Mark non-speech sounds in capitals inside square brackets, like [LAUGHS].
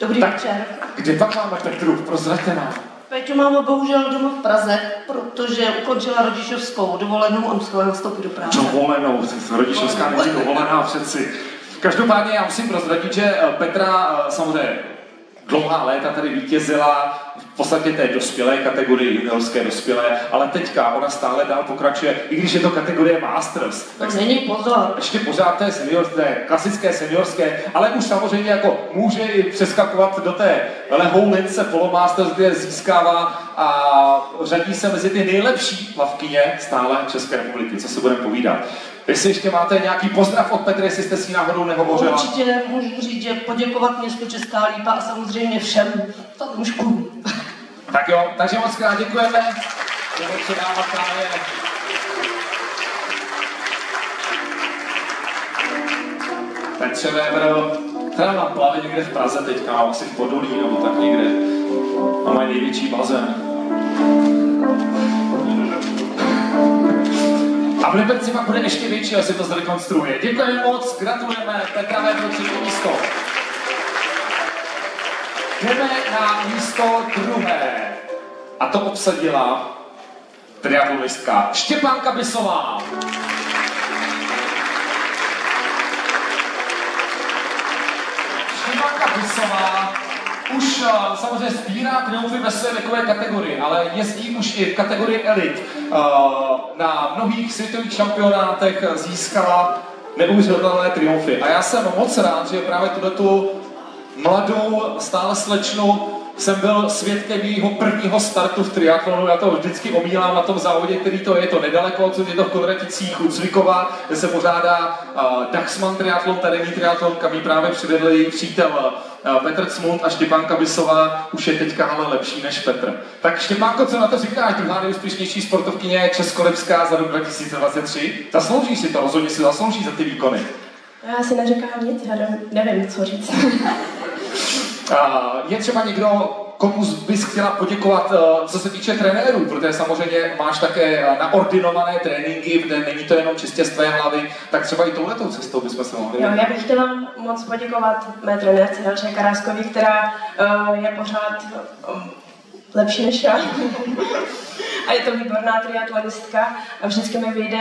Dobrý Tak. večer. Kde pak máme Petru? Prozraďte nám. Peťu mám bohužel doma v Praze, protože ukončila rodičovskou dovolenou a musela nastoupit do práce. Dovolenou, rodičovská není dovolená přeci. Každopádně já musím prozradit, že eh, Petra eh, samozřejmě dlouhá léta tady vítězila v podstatě té dospělé kategorii, juniorské dospělé, ale teďka ona stále dál pokračuje, i když je to kategorie Masters. To Tak není pozor. ještě pořád té senior, té klasické seniorské, ale už samozřejmě jako může i přeskakovat do té lehou lince Polomasters, kde získává a řadí se mezi ty nejlepší plavkyně stále České republiky, co se budeme povídat. Jestli ještě máte nějaký pozdrav od Petry, jestli jste s ní náhodou nehovořila. Určitě můžu říct, že poděkovat městu Česká Lípa a samozřejmě všem fanouškům. Tak jo, takže moc krát děkujeme. Budeme předávat právě Petře Weber, která na plavě někde v Praze teďka, asi v Podolí nebo tak někde. A mají největší bazén. V Liberci pak bude ještě větší, až se to zrekonstruuje. Děkujeme moc, gratulujeme Petra Weber třetí místo. Jdeme na místo druhé. A to obsadila triatlonistka Štěpánka Bisová. Štěpánka Bisová už eh, samozřejmě sbírá triumfy ve své věkové kategorii, ale jezdí už i v kategorii elit. Eh, Na mnohých světových šampionátech získala neuvěřitelné triumfy. A já jsem moc rád, že právě tuto mladou, stále slečnu jsem byl svědkem jejího prvního startu v triatlonu. Já to vždycky omílám na tom závodě, který to je. To nedaleko odsud, je to v Konraticích u Cvikova, kde se pořádá uh, Daxman triatlon, terénní triatlon, kam ji právě přivedl její přítel uh, Petr Cmund a Štěpán Kabisová už je teďka ale lepší než Petr. Tak Štěpánko, co na to říkáš? Druhá nejúspěšnější sportovkyně Českolipská za rok 2023. Zaslouží si to, rozhodně si zaslouží za ty výkony. Já si neříkám nic, já nevím, co říct. [LAUGHS] Je třeba někdo, komu bys chtěla poděkovat, eh, co se týče trenérů, protože samozřejmě máš také eh, naordinované tréninky, kde není to jenom čistě z tvé hlavy, tak třeba i touhletou cestou bychom se mohli. Jo, já bych chtěla moc poděkovat mé trenérce Helše Karáskovi, která uh, je pořád lepší než já. [LAUGHS] a je to výborná triatlonistka a vždycky mi vyjde